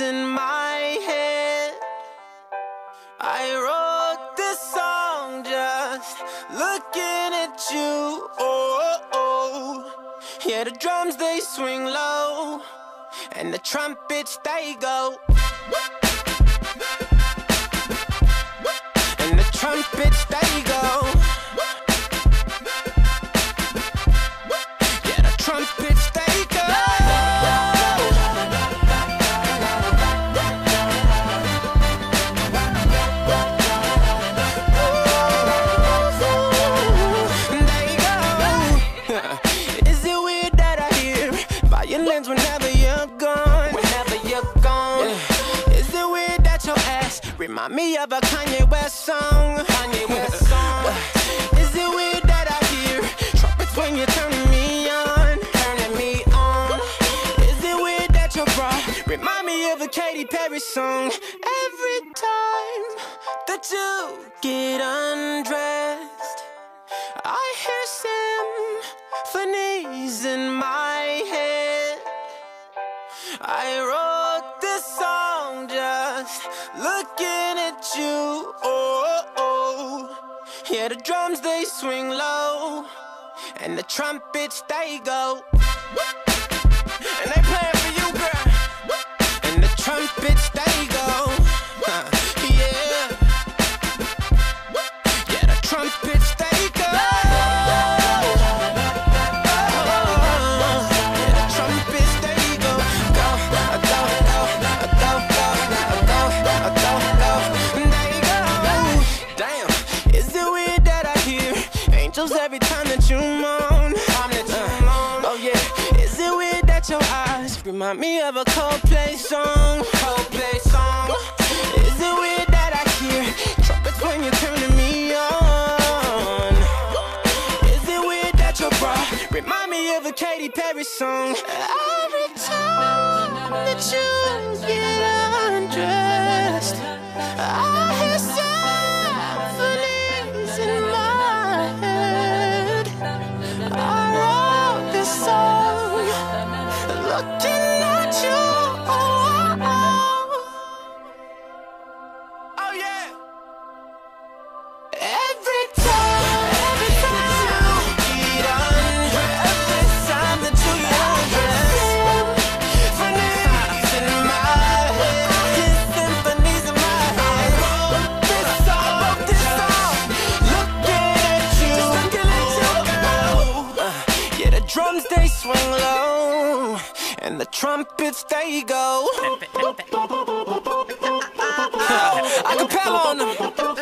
in my head. I wrote this song just looking at you. Oh, oh. yeah, the drums they swing low, and the trumpets they go. And the trumpets they go. Remind me of a Kanye West song? Kanye West song. Is it weird that I hear trumpets when you're turning me on? Turning me on. Is it weird that your bra remind me of a Katy Perry song? Every time that you get undressed. I hear symphonies in my head. I you. Oh, oh. yeah, the drums they swing low, and the trumpets they go. Remind me of a Coldplay song? Coldplay song. Is it weird that I hear trumpets when you're turning me on? Is it weird that your bra remind me of a Katy Perry song? Every time that you get undressed, they swing low, and the trumpets they go. I can on them.